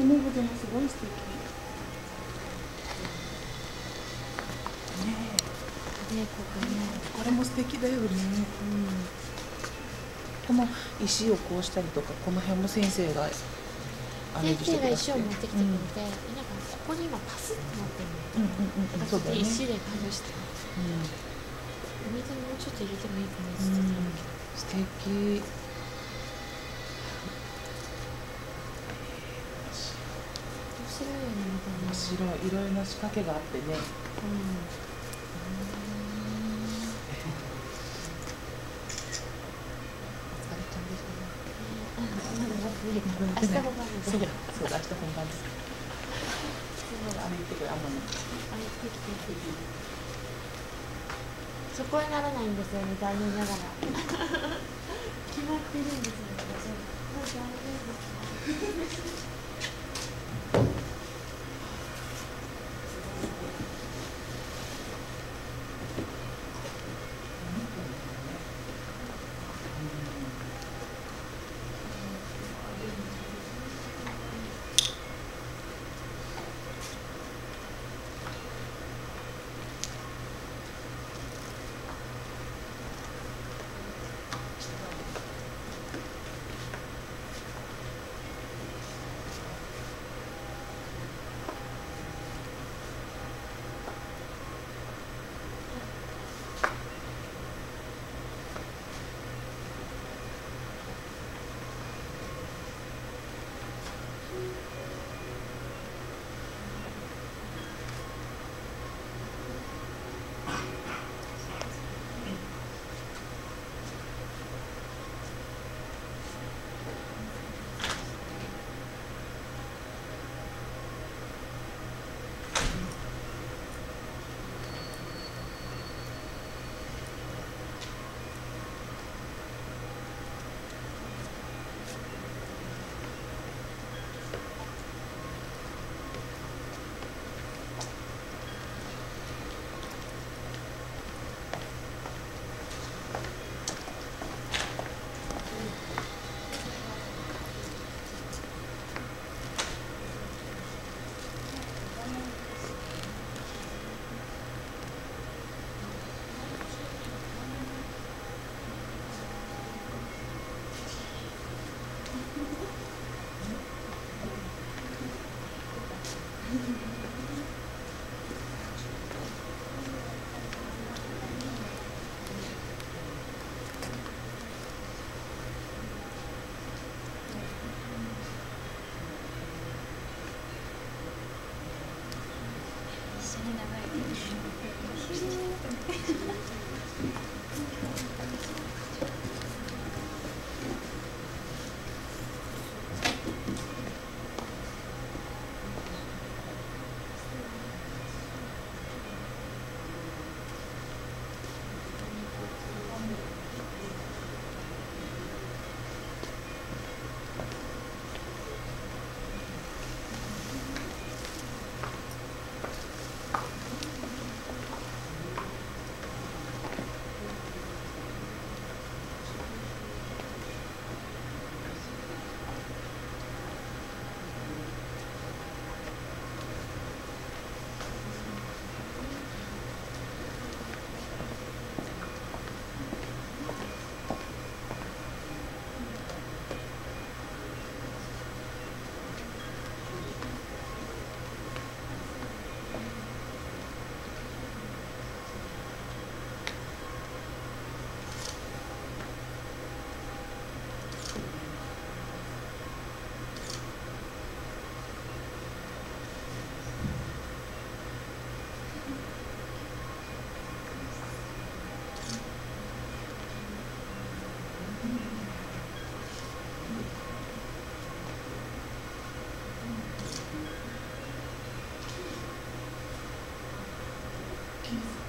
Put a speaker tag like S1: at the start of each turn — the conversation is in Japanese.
S1: お花の部でもすごい素敵ねえ
S2: ね。ここね
S1: これも素敵だよね、うん。この石をこうしたりとかこの辺も先生が
S2: 先生が石を持ってきてくれて、うんなんかここに今パスってなってる。の
S1: うんうんうん。そうだね。
S2: 石で感じしてうん水もうちょっと入れてもいいかなって言ってたんだけど、うん。
S1: 素敵
S2: 面白いよねまたね
S1: 面白いいろいろな仕掛けがあってね。お疲れちゃんでした。ね
S2: うん、まだ待ってないから明日本番で
S1: そうだそうだ明日本番ですあれ言ってくれあんまり
S2: あれできてできてそこにならないんですよね残念ながらよろしくお願いします。です